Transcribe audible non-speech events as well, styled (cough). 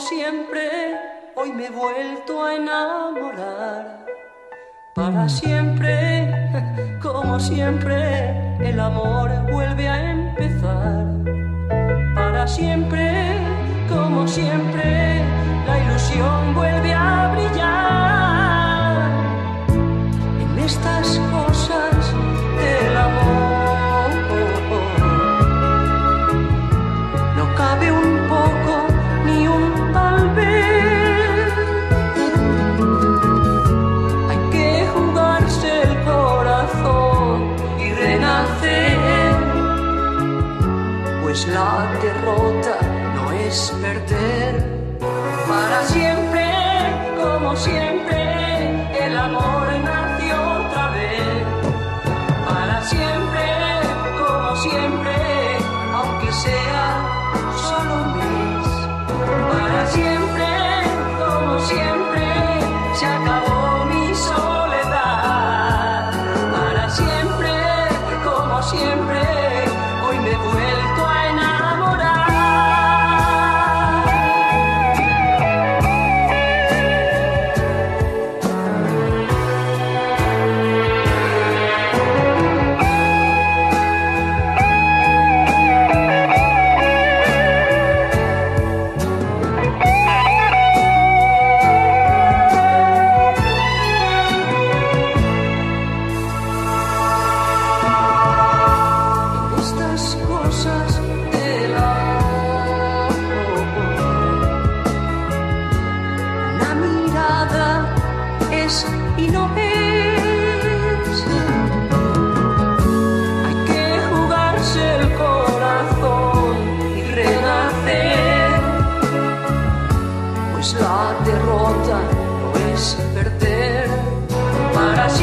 siempre, hoy me he vuelto a enamorar. Para siempre, (laughs) como siempre, el amor vuelve a empezar. Para siempre, como siempre, la ilusión vuelve la derrota no es perder. Para siempre, como siempre, el amor nació otra vez. Para siempre, y no es. Hay que jugarse el corazón y renacer, pues la derrota no es perder para siempre.